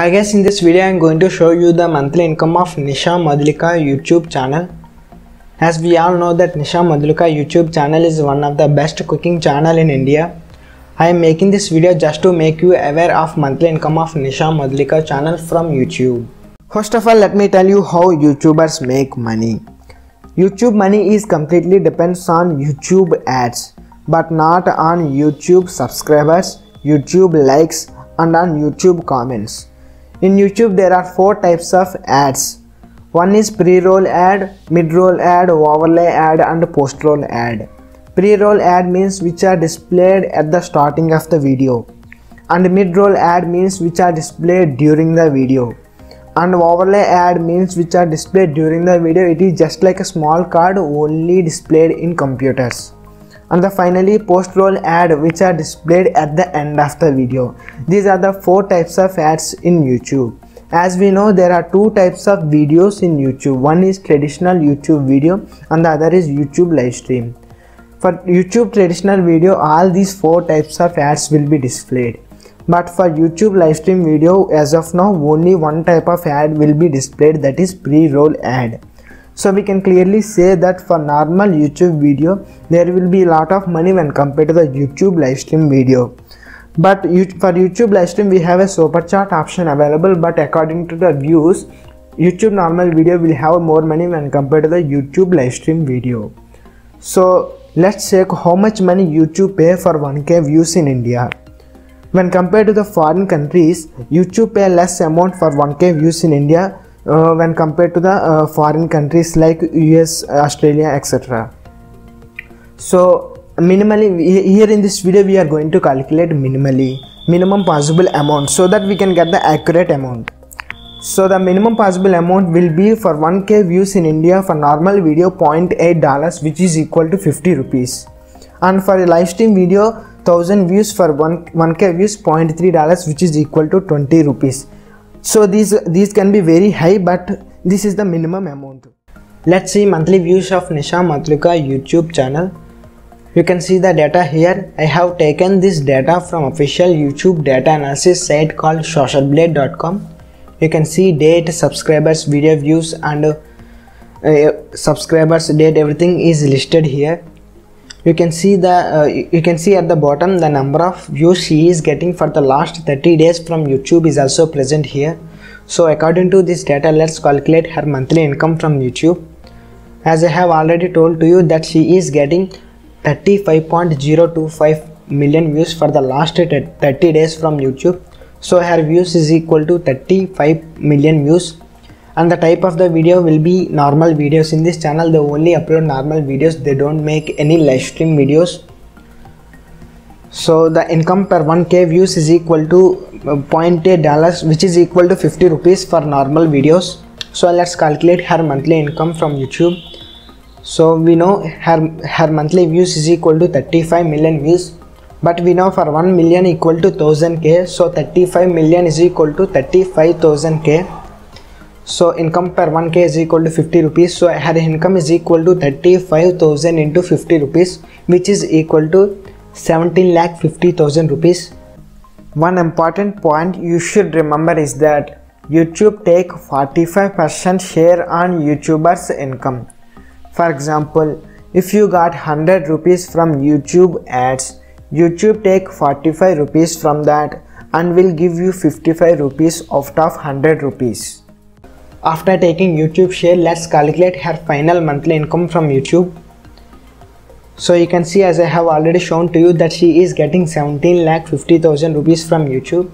Hi guys, in this video I am going to show you the monthly income of Nisha Madhulika YouTube channel. As we all know that Nisha Madhulika YouTube channel is one of the best cooking channel in India. I am making this video just to make you aware of monthly income of Nisha Madhulika channel from YouTube. First of all, let me tell you how YouTubers make money. YouTube money is completely depends on YouTube ads, but not on YouTube subscribers, YouTube likes, and on YouTube comments. In YouTube, there are four types of ads. One is pre-roll ad, mid-roll ad, overlay ad, and post-roll ad. Pre-roll ad means which are displayed at the starting of the video, and mid-roll ad means which are displayed during the video and overlay ad means which are displayed during the video it is just like a small card only displayed in computers and the finally post roll ad which are displayed at the end of the video. These are the four types of ads in youtube. As we know there are two types of videos in youtube. One is traditional youtube video and the other is youtube live stream. For youtube traditional video all these four types of ads will be displayed. But for youtube live stream video as of now only one type of ad will be displayed that is pre-roll ad so we can clearly say that for normal youtube video there will be a lot of money when compared to the youtube live stream video. But for youtube live stream we have a super chat option available but according to the views youtube normal video will have more money when compared to the youtube live stream video. So let's check how much money youtube pay for 1k views in india. When compared to the foreign countries, YouTube pay less amount for 1k views in India uh, when compared to the uh, foreign countries like US, Australia, etc. So minimally here in this video we are going to calculate minimally minimum possible amount so that we can get the accurate amount. So the minimum possible amount will be for 1k views in India for normal video 0.8 dollars which is equal to 50 rupees and for a live stream video 1000 views for 1 1k views 0.3 dollars which is equal to 20 rupees so these these can be very high but this is the minimum amount. Let's see monthly views of nisha madhulika youtube channel. You can see the data here. I have taken this data from official youtube data analysis site called socialblade.com you can see date subscribers video views and uh, subscribers date. Everything is listed here you can see the uh, you can see at the bottom the number of views she is getting for the last 30 days from youtube is also present here. So according to this data let's calculate her monthly income from youtube. As i have already told to you that she is getting 35.025 million views for the last 30 days from youtube. So her views is equal to 35 million views and the type of the video will be normal videos. In this channel they only upload normal videos. They don't make any live stream videos. So the income per 1k views is equal to uh, 0.8 dollars which is equal to 50 rupees for normal videos. So let's calculate her monthly income from youtube. So we know her her monthly views is equal to 35 million views. But we know for 1 million equal to 1000k so 35 million is equal to 35000k so income per 1k is equal to 50 rupees. So her income is equal to 35000 into 50 rupees which is equal to 17 lakh 50000 rupees. One important point you should remember is that youtube take 45% share on youtubers income. For example if you got 100 rupees from youtube ads youtube take 45 rupees from that and will give you 55 rupees out of 100 rupees after taking YouTube share, let's calculate her final monthly income from YouTube. So you can see as I have already shown to you that she is getting 17 lakh 50,000 rupees from YouTube.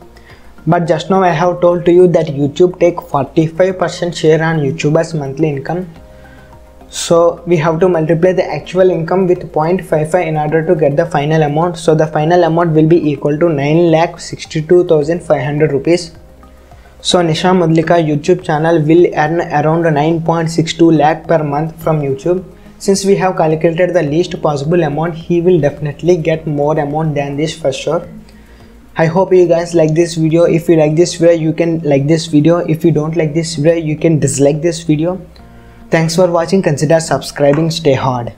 But just now I have told to you that YouTube take 45% share on YouTubers monthly income. So we have to multiply the actual income with 0.55 in order to get the final amount. So the final amount will be equal to 9 lakh 62,500 rupees. So Nisha Madhulika YouTube channel will earn around 9.62 lakh per month from YouTube. Since we have calculated the least possible amount, he will definitely get more amount than this for sure. I hope you guys like this video. If you like this video, you can like this video. If you don't like this video, you can dislike this video. Thanks for watching. Consider subscribing. Stay hard.